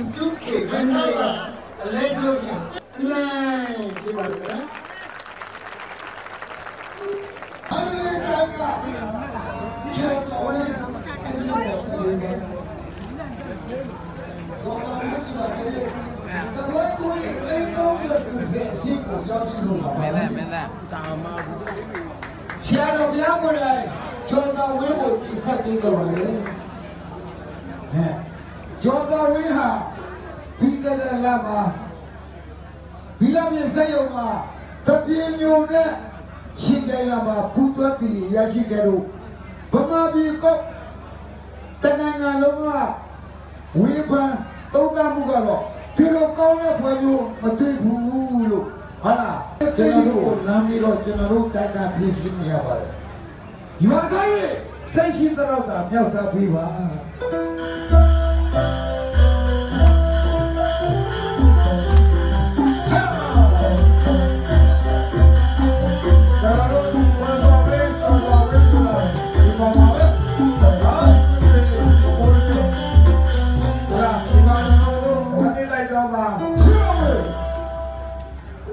င်းသားကအလဲပြုတ်ပြန်လဲဒီပါလားအမေရိကန်ကကျေတော်ဝင်စစ်တပ်ကိုတ ယ်။ဘောလာမရှိတာကလေးတကွဲကိုယ်အိမ်တော်ရဲ့ဒီစီကိုရောက်ကြည့်လို့ပါ။မင်းနဲ့မင်းနဲ့ဆရာတော်ဘုရားကိုယ်တိုင်ကျော်သာဝင်းကိုပြဆက်ပြီးကြပါလေ။ဟဲ့ကျော်သာဝင်းဟာပြီးကြတဲ့လမ်းမှာဘီလာမြေစက်ရုံမှာတပြင်းညိုနဲ့ရှင်ကြရမှာပူသွက်ပြီးရရှိခဲ့လို့ဗမာပြည်ကတနင်္ဂနွေလုံးကဝေဖန်သုံးသပ်မှုကတော့ဒီလိုကောင်းတဲ့ဖွဲ့မျိုးမတွေ့ဘူးလို့ဟုတ်လားကျွန်တော်တို့နာမည်တော့ကျွန်တော်တို့တိုက်တာဖြစ်ရှိနေရပါတယ်။ယူပါဆိုင်စိတ်ရှိတော့တာမြောက်စားပေးပါ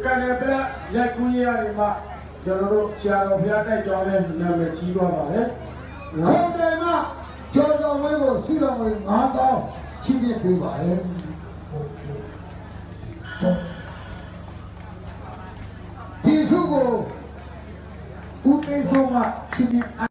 ကနေပြရက်ကူးရရမှာကျွန်တော်တို့ဆရာတော်ဘုရားတိုက်ကြောင်းနဲ့နာမည်ကြီးသွားပါလေခုံနော်တယ်မှာကျော်စော်ဝင်းကိုစီတော်ဝင်9000ချင်းပြပေးပါလေဒီစုကိုဦးသိန်းဆုံးကချင်းပြအ